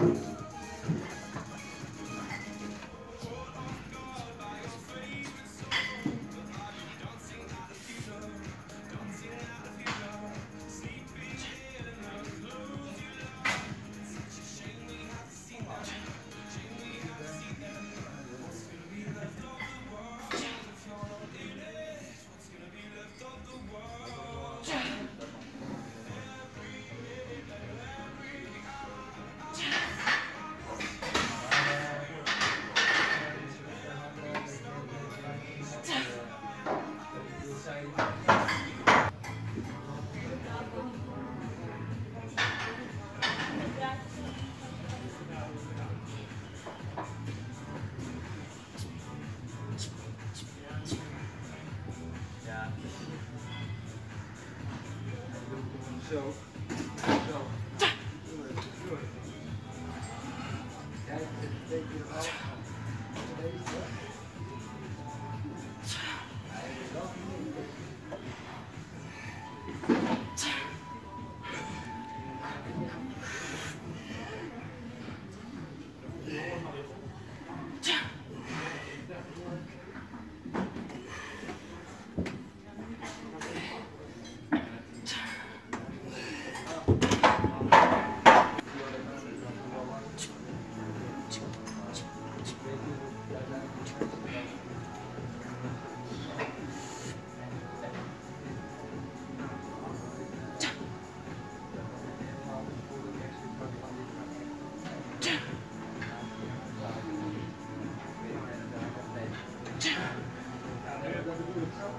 Thank So, so, good, good. Thank you.